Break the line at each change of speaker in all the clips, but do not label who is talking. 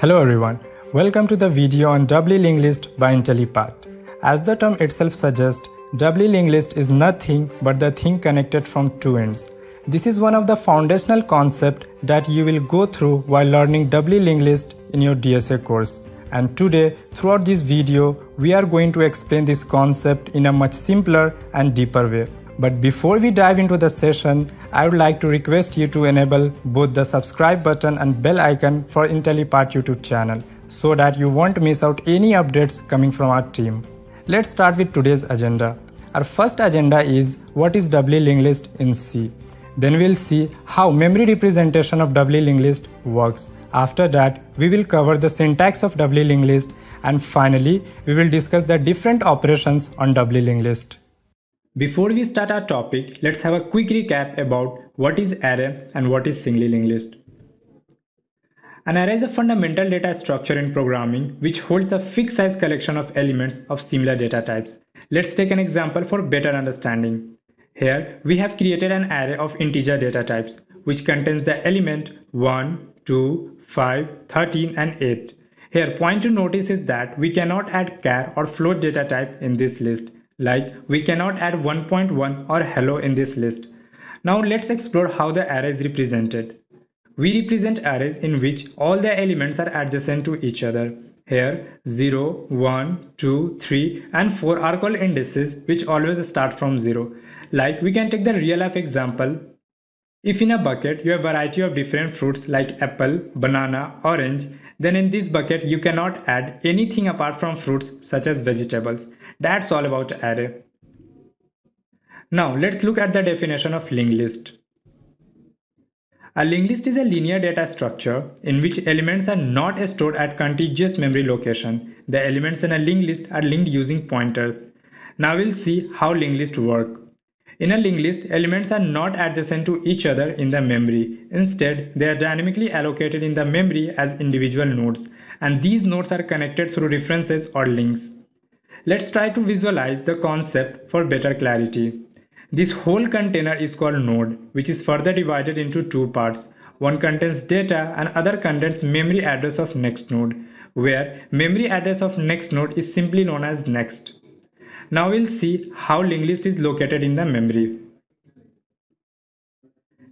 Hello everyone, welcome to the video on doubly linked list by Intellipaat. As the term itself suggests, doubly linked list is nothing but the thing connected from two ends. This is one of the foundational concepts that you will go through while learning doubly linked list in your DSA course. And today, throughout this video, we are going to explain this concept in a much simpler and deeper way. But before we dive into the session, I would like to request you to enable both the subscribe button and bell icon for Intellipaat YouTube channel so that you won't miss out any updates coming from our team. Let's start with today's agenda. Our first agenda is what is doubly linked list in C. Then we'll see how memory representation of doubly linked list works. After that, we will cover the syntax of doubly linked list and finally, we will discuss the different operations on doubly linked list. Before we start our topic, let's have a quick recap about what is array and what is singly linked list. An array is a fundamental data structure in programming which holds a fixed size collection of elements of similar data types. Let's take an example for better understanding. Here, we have created an array of integer data types which contains the element 1, 2, 5, 13 and 8. Here, point to notice is that we cannot add char or float data type in this list like we cannot add 1.1 or hello in this list. Now let's explore how the array is represented. We represent arrays in which all the elements are adjacent to each other. Here 0, 1, 2, 3 and 4 are called indices which always start from 0. Like we can take the real life example. If in a bucket you have variety of different fruits like apple, banana, orange, then in this bucket you cannot add anything apart from fruits such as vegetables. That's all about array. Now let's look at the definition of linked list. A linked list is a linear data structure in which elements are not stored at contiguous memory location. The elements in a linked list are linked using pointers. Now we'll see how linked list work. In a linked list, elements are not adjacent to each other in the memory. Instead, they are dynamically allocated in the memory as individual nodes, and these nodes are connected through references or links. Let's try to visualize the concept for better clarity. This whole container is called node, which is further divided into two parts. One contains data and other contains memory address of next node, where memory address of next node is simply known as next. Now we'll see how linked list is located in the memory.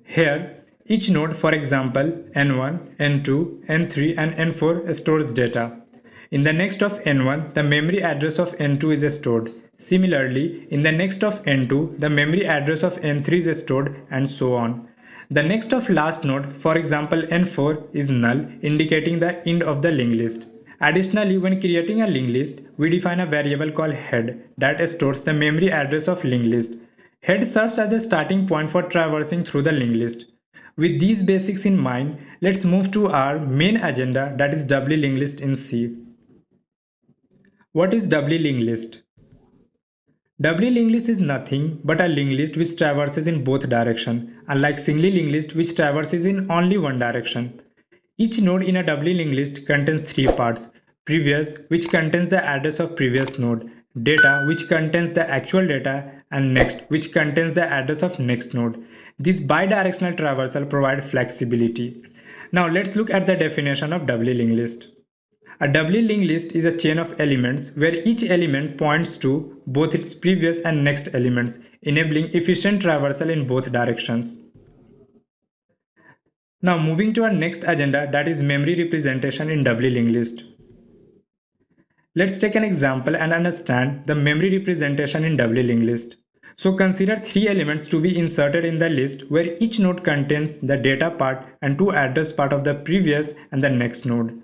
Here, each node, for example, N1, N2, N3 and N4 stores data. In the next of n1, the memory address of n2 is stored. Similarly, in the next of n2, the memory address of n3 is stored and so on. The next of last node, for example n4, is null, indicating the end of the linked list. Additionally, when creating a linked list, we define a variable called head that stores the memory address of linked list. Head serves as the starting point for traversing through the linked list. With these basics in mind, let's move to our main agenda that is doubly linked list in C. What is doubly linked list? Doubly linked list is nothing but a linked list which traverses in both directions, unlike singly linked list which traverses in only one direction. Each node in a doubly linked list contains three parts. Previous, which contains the address of previous node, data, which contains the actual data, and next, which contains the address of next node. This bidirectional traversal provides flexibility. Now let's look at the definition of doubly linked list. A doubly linked list is a chain of elements where each element points to both its previous and next elements, enabling efficient traversal in both directions. Now moving to our next agenda that is memory representation in doubly linked list. Let's take an example and understand the memory representation in doubly linked list. So consider three elements to be inserted in the list where each node contains the data part and two address part of the previous and the next node.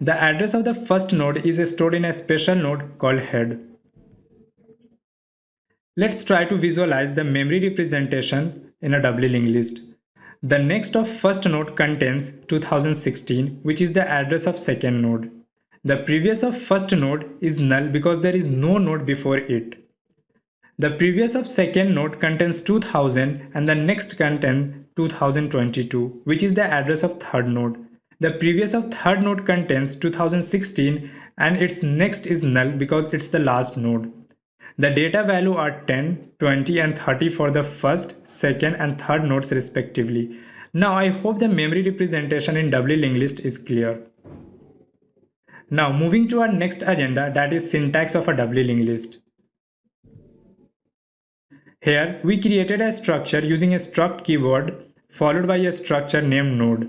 The address of the first node is stored in a special node called head. Let's try to visualize the memory representation in a doubly linked list. The next of first node contains 2016 which is the address of second node. The previous of first node is null because there is no node before it. The previous of second node contains 2000 and the next contains 2022 which is the address of third node. The previous of third node contains 2016 and its next is null because it's the last node. The data value are 10, 20 and 30 for the first, second and third nodes respectively. Now I hope the memory representation in doubly linked list is clear. Now moving to our next agenda that is syntax of a doubly linked list. Here we created a structure using a struct keyword followed by a structure named node.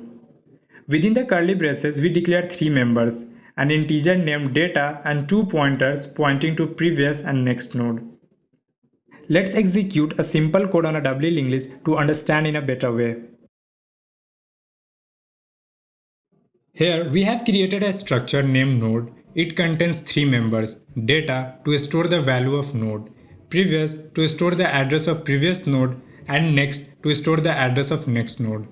Within the curly braces we declare three members, an integer named data and two pointers pointing to previous and next node. Let's execute a simple code on a doubly linked list to understand in a better way. Here we have created a structure named node. It contains three members, data to store the value of node, previous to store the address of previous node and next to store the address of next node.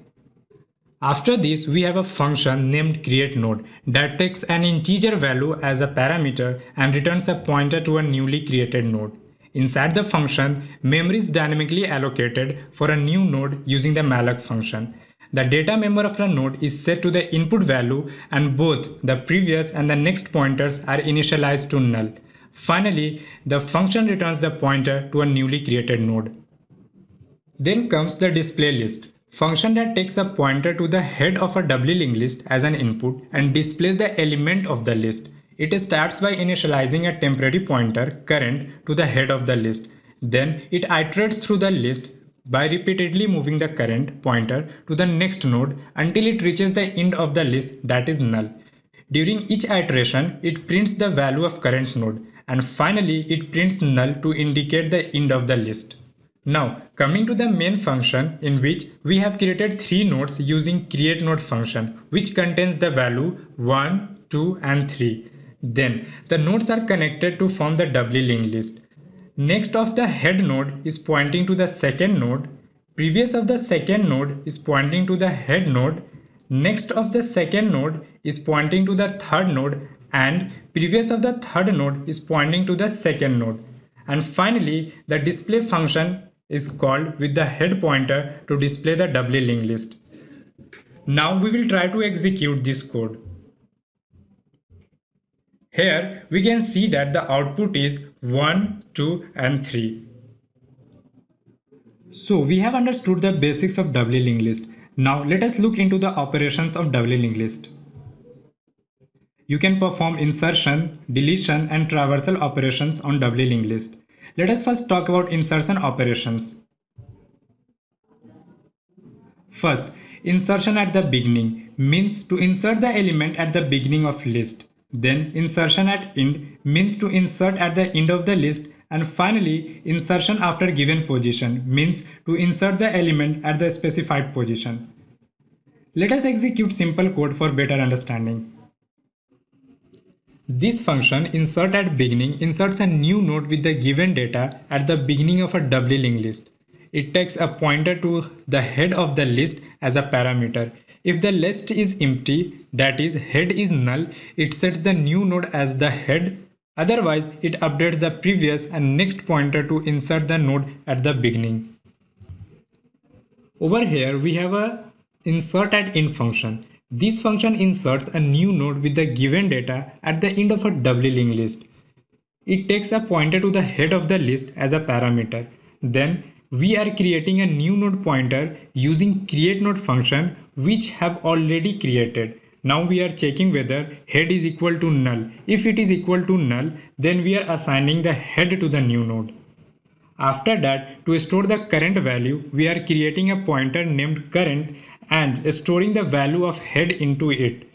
After this we have a function named createNode that takes an integer value as a parameter and returns a pointer to a newly created node. Inside the function, memory is dynamically allocated for a new node using the malloc function the data member of the node is set to the input value and both the previous and the next pointers are initialized to null. Finally, the function returns the pointer to a newly created node. Then comes the display list, function that takes a pointer to the head of a doubly linked list as an input and displays the element of the list. It starts by initializing a temporary pointer current to the head of the list. Then it iterates through the list by repeatedly moving the current pointer to the next node until it reaches the end of the list that is null. During each iteration, it prints the value of current node and finally it prints null to indicate the end of the list. Now coming to the main function in which we have created three nodes using create node function which contains the value 1, 2 and 3. Then the nodes are connected to form the doubly linked list. Next of the head node is pointing to the second node. Previous of the second node is pointing to the head node. Next of the second node is pointing to the third node and previous of the third node is pointing to the second node. And finally, the display function is called with the head pointer to display the doubly linked list. Now we will try to execute this code. Here we can see that the output is 1, 2 and 3. So we have understood the basics of doubly linked list. Now let us look into the operations of doubly linked list. You can perform insertion, deletion and traversal operations on doubly linked list. Let us first talk about insertion operations. First, insertion at the beginning means to insert the element at the beginning of list. Then insertion at end means to insert at the end of the list and finally insertion after given position means to insert the element at the specified position. Let us execute simple code for better understanding. This function insert at beginning inserts a new node with the given data at the beginning of a doubly linked list. It takes a pointer to the head of the list as a parameter. If the list is empty, that is head is null, it sets the new node as the head. Otherwise, it updates the previous and next pointer to insert the node at the beginning. Over here, we have a insert at end function. This function inserts a new node with the given data at the end of a doubly linked list. It takes a pointer to the head of the list as a parameter. Then we are creating a new node pointer using create node function which have already created. Now we are checking whether head is equal to null. If it is equal to null, then we are assigning the head to the new node. After that, to store the current value, we are creating a pointer named current and storing the value of head into it.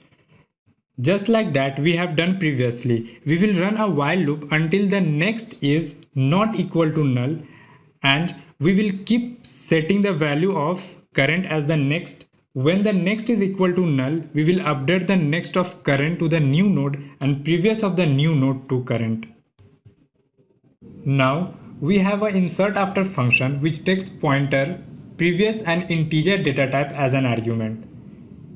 Just like that we have done previously, we will run a while loop until the next is not equal to null and we will keep setting the value of current as the next. When the next is equal to null, we will update the next of current to the new node and previous of the new node to current. Now we have a insert after function which takes pointer, previous and integer data type as an argument.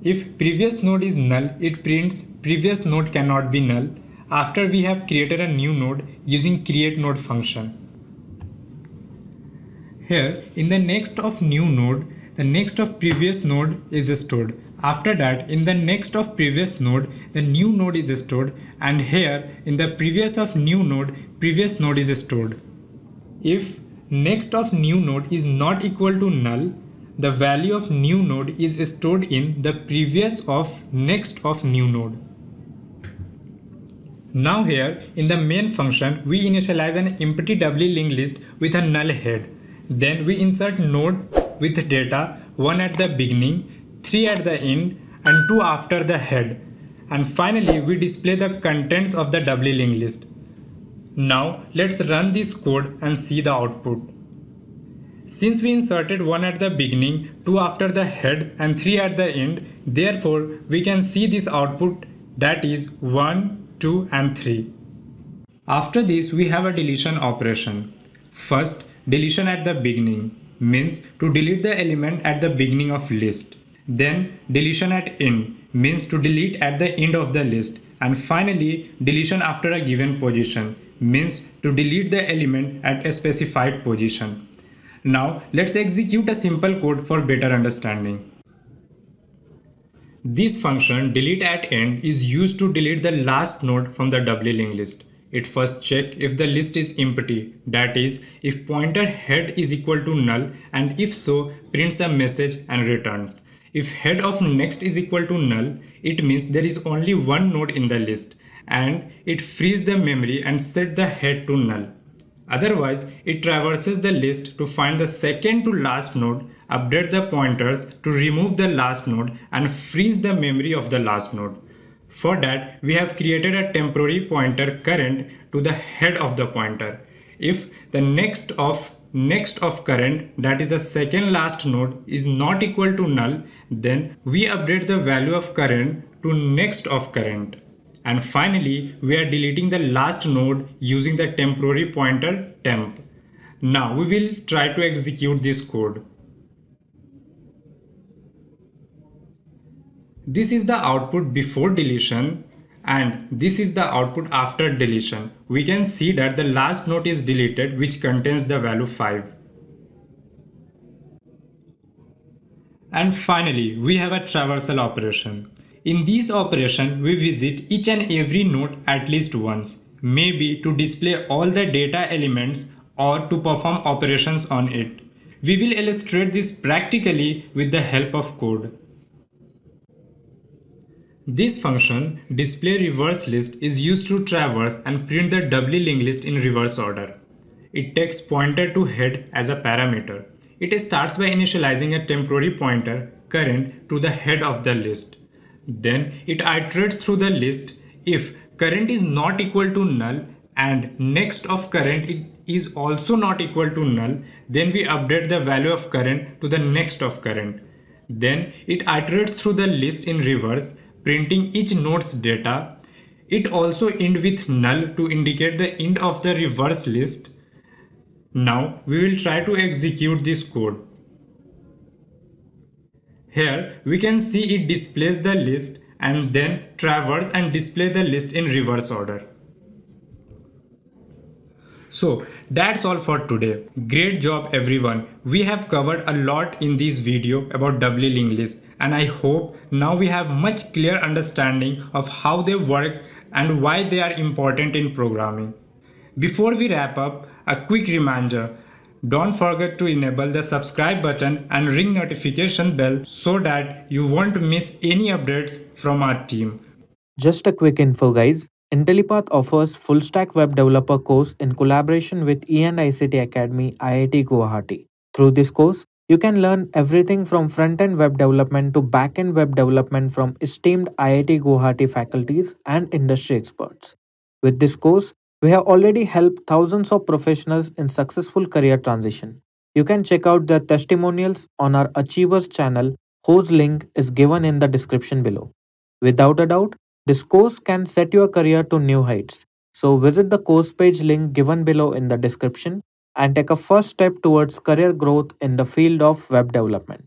If previous node is null, it prints previous node cannot be null after we have created a new node using create node function. Here in the next of new node, the next of previous node is stored. After that in the next of previous node, the new node is stored and here in the previous of new node, previous node is stored. If next of new node is not equal to null, the value of new node is stored in the previous of next of new node. Now here, in the main function, we initialize an empty doubly linked list with a null head. Then we insert node with data 1 at the beginning, 3 at the end and 2 after the head. And finally, we display the contents of the doubly linked list. Now let's run this code and see the output. Since we inserted 1 at the beginning, 2 after the head and 3 at the end, therefore we can see this output that is 1, 2 and 3. After this we have a deletion operation. First deletion at the beginning means to delete the element at the beginning of list. Then deletion at end means to delete at the end of the list. And finally deletion after a given position means to delete the element at a specified position. Now let's execute a simple code for better understanding. This function delete at end is used to delete the last node from the doubly linked list. It first check if the list is empty, that is, if pointer head is equal to null and if so, prints a message and returns. If head of next is equal to null, it means there is only one node in the list and it frees the memory and set the head to null. Otherwise, it traverses the list to find the second to last node, update the pointers to remove the last node and frees the memory of the last node. For that, we have created a temporary pointer current to the head of the pointer. If the next of next of current that is the second last node is not equal to null, then we update the value of current to next of current. And finally, we are deleting the last node using the temporary pointer temp. Now we will try to execute this code. This is the output before deletion and this is the output after deletion. We can see that the last node is deleted which contains the value 5. And finally, we have a traversal operation. In this operation, we visit each and every node at least once, maybe to display all the data elements or to perform operations on it. We will illustrate this practically with the help of code. This function, display reverse list, is used to traverse and print the doubly linked list in reverse order. It takes pointer to head as a parameter. It starts by initializing a temporary pointer current to the head of the list. Then it iterates through the list. If current is not equal to null and next of current is also not equal to null, then we update the value of current to the next of current. Then it iterates through the list in reverse, printing each node's data. It also end with null to indicate the end of the reverse list. Now we will try to execute this code. Here we can see it displays the list and then traverse and display the list in reverse order. So that's all for today. Great job everyone. We have covered a lot in this video about doubly linked lists and I hope now we have much clear understanding of how they work and why they are important in programming. Before we wrap up, a quick reminder don't forget to enable the subscribe button and ring notification bell so that you won't miss any updates from our team.
Just a quick info guys. Intellipaat offers full stack web developer course in collaboration with E&ICT Academy IIT Guwahati. Through this course, you can learn everything from front-end web development to back-end web development from esteemed IIT Guwahati faculties and industry experts. With this course, we have already helped thousands of professionals in successful career transition. You can check out their testimonials on our Achievers channel, whose link is given in the description below. Without a doubt, this course can set your career to new heights. So visit the course page link given below in the description and take a first step towards career growth in the field of web development.